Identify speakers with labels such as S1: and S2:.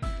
S1: Carne.